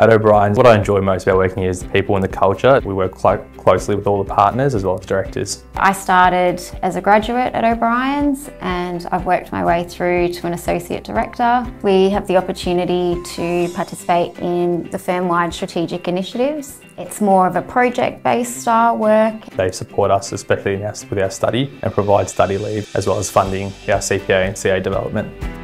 At O'Brien's, what I enjoy most about working here is the people and the culture. We work quite closely with all the partners as well as directors. I started as a graduate at O'Brien's and I've worked my way through to an associate director. We have the opportunity to participate in the firm-wide strategic initiatives. It's more of a project-based style work. They support us, especially our, with our study, and provide study leave as well as funding our CPA and CA development.